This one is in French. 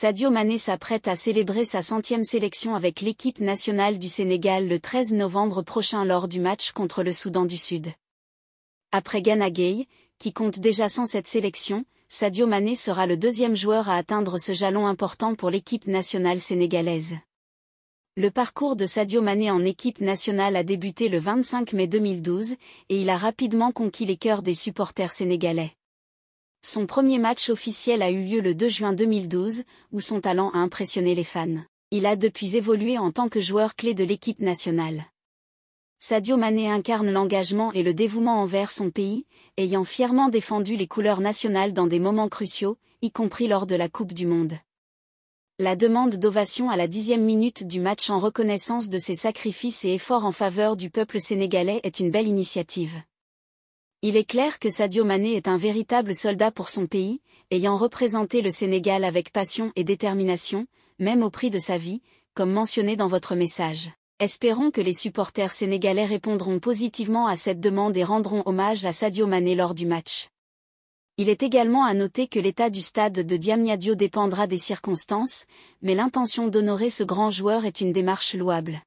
Sadio Mané s'apprête à célébrer sa centième sélection avec l'équipe nationale du Sénégal le 13 novembre prochain lors du match contre le Soudan du Sud. Après Ghana Gueye, qui compte déjà sans cette sélection, Sadio Mané sera le deuxième joueur à atteindre ce jalon important pour l'équipe nationale sénégalaise. Le parcours de Sadio Mané en équipe nationale a débuté le 25 mai 2012, et il a rapidement conquis les cœurs des supporters sénégalais. Son premier match officiel a eu lieu le 2 juin 2012, où son talent a impressionné les fans. Il a depuis évolué en tant que joueur clé de l'équipe nationale. Sadio Mané incarne l'engagement et le dévouement envers son pays, ayant fièrement défendu les couleurs nationales dans des moments cruciaux, y compris lors de la Coupe du Monde. La demande d'ovation à la dixième minute du match en reconnaissance de ses sacrifices et efforts en faveur du peuple sénégalais est une belle initiative. Il est clair que Sadio Mané est un véritable soldat pour son pays, ayant représenté le Sénégal avec passion et détermination, même au prix de sa vie, comme mentionné dans votre message. Espérons que les supporters sénégalais répondront positivement à cette demande et rendront hommage à Sadio Mané lors du match. Il est également à noter que l'état du stade de Diamniadio dépendra des circonstances, mais l'intention d'honorer ce grand joueur est une démarche louable.